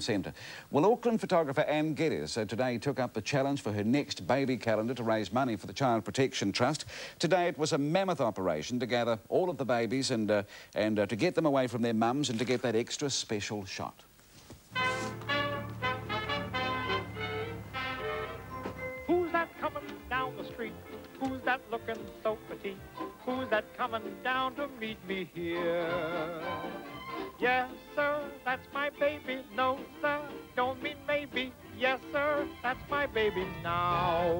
Centre. Well, Auckland photographer Anne Geddes uh, today took up the challenge for her next baby calendar to raise money for the Child Protection Trust. Today it was a mammoth operation to gather all of the babies and, uh, and uh, to get them away from their mums and to get that extra special shot. Who's that coming down the street? Who's that looking so petite? Who's that coming down to meet me here? Yes, sir, maybe. Yes, sir, that's my baby now.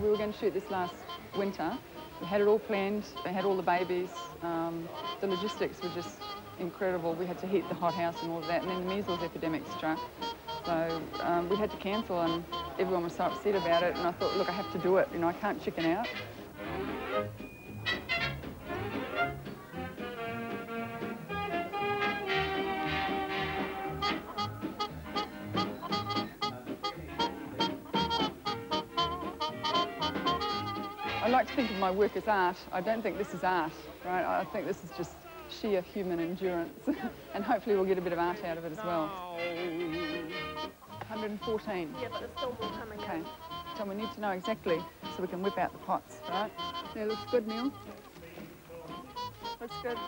We were going to shoot this last winter. We had it all planned. They had all the babies. Um, the logistics were just incredible. We had to heat the hothouse and all of that, and then the measles epidemic struck. So um, we had to cancel, and everyone was so upset about it. And I thought, look, I have to do it. You know, I can't chicken out. I like to think of my work as art. I don't think this is art, right? I think this is just sheer human endurance. and hopefully we'll get a bit of art out of it as well. 114. Yeah, but there's still more coming Okay. in. So we need to know exactly so we can whip out the pots, right? Yeah, looks good, Neil. Looks good.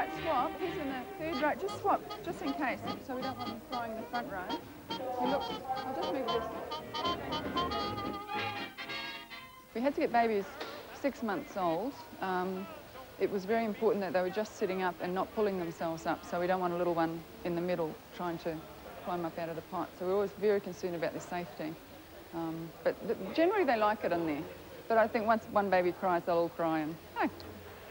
Right, swap. He's in the third. Just swap, just in case, so we don't want them flying in the front row. Look, I'll just move this. We had to get babies six months old. Um, it was very important that they were just sitting up and not pulling themselves up, so we don't want a little one in the middle trying to climb up out of the pot. So we're always very concerned about their safety. Um, but th generally they like it in there. But I think once one baby cries, they'll all cry, and hey,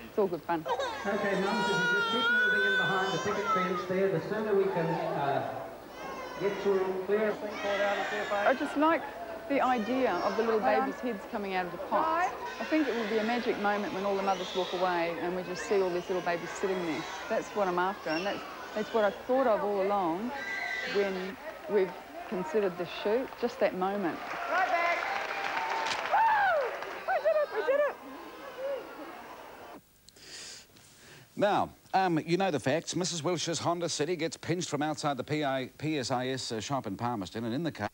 it's all good fun. Okay, mums, if you just keep moving in behind the picket fence there, the sooner we can uh, get through clear thing called out of I just like the idea of the little babies' heads coming out of the pots. I think it will be a magic moment when all the mothers walk away and we just see all these little babies sitting there. That's what I'm after, and that's, that's what I've thought of all along when we've considered the shoot, just that moment. Right back! Woo! We did it, we did it! Now, um, you know the facts. Mrs Wilshire's Honda City gets pinched from outside the PI, PSIS uh, shop in Palmerston and in the car...